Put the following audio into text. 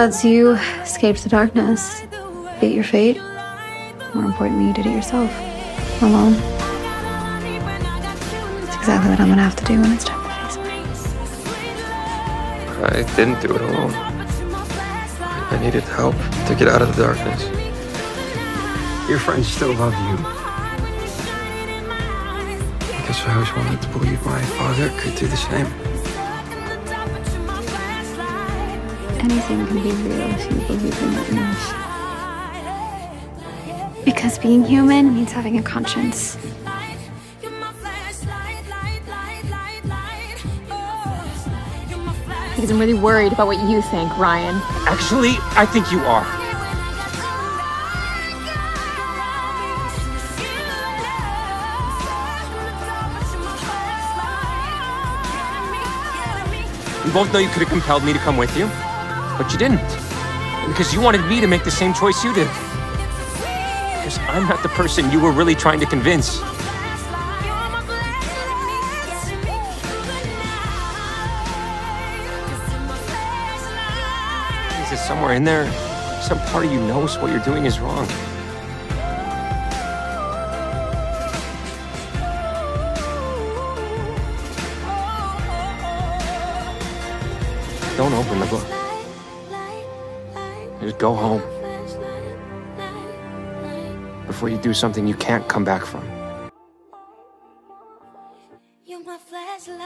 odds, you escaped the darkness, beat your fate. More importantly, you did it yourself, alone. It's exactly what I'm gonna have to do when it's time to face me. I didn't do it alone. I needed help to get out of the darkness. Your friends still love you. I guess I always wanted to believe my father could do the same. Anything can be real if you believe in it most. Because being human means having a conscience. Because I'm really worried about what you think, Ryan. Actually, I think you are. We both know you could have compelled me to come with you, but you didn't. Because you wanted me to make the same choice you did. Because I'm not the person you were really trying to convince. Is it somewhere in there? Some part of you knows what you're doing is wrong. Don't open the book. Just go home before you do something you can't come back from. You're my flashlight.